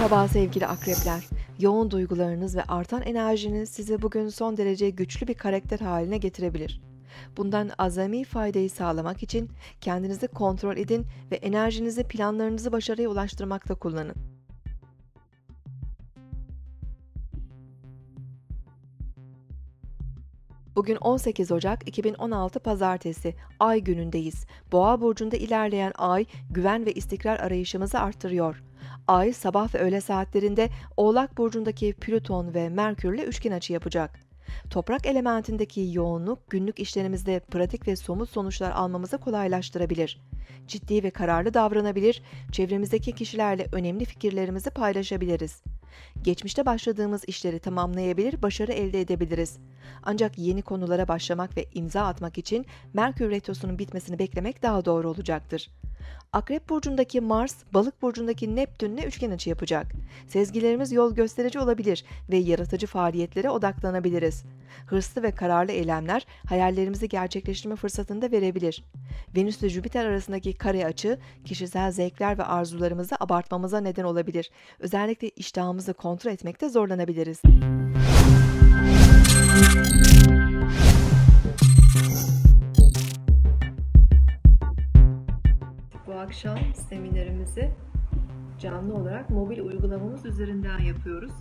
Merhaba sevgili akrepler. Yoğun duygularınız ve artan enerjiniz sizi bugün son derece güçlü bir karakter haline getirebilir. Bundan azami faydayı sağlamak için kendinizi kontrol edin ve enerjinizi planlarınızı başarıya ulaştırmakta kullanın. Bugün 18 Ocak 2016 Pazartesi, Ay günündeyiz. Boğa burcunda ilerleyen Ay, güven ve istikrar arayışımızı arttırıyor. Ay, sabah ve öğle saatlerinde Oğlak burcundaki Plüton ve Merkürle üçgen açı yapacak. Toprak elementindeki yoğunluk günlük işlerimizde pratik ve somut sonuçlar almamızı kolaylaştırabilir. Ciddi ve kararlı davranabilir, çevremizdeki kişilerle önemli fikirlerimizi paylaşabiliriz. Geçmişte başladığımız işleri tamamlayabilir, başarı elde edebiliriz. Ancak yeni konulara başlamak ve imza atmak için Merkür Retrosu'nun bitmesini beklemek daha doğru olacaktır. Akrep burcundaki Mars, Balık burcundaki Neptün'le üçgen açı yapacak. Sezgilerimiz yol gösterici olabilir ve yaratıcı faaliyetlere odaklanabiliriz. Hırslı ve kararlı eylemler hayallerimizi gerçekleştirme fırsatını da verebilir. Venüs ve Jüpiter arasındaki kare açı kişisel zevkler ve arzularımızı abartmamıza neden olabilir. Özellikle iştahımızı kontrol etmekte zorlanabiliriz. Akşam seminerimizi canlı olarak mobil uygulamamız üzerinden yapıyoruz.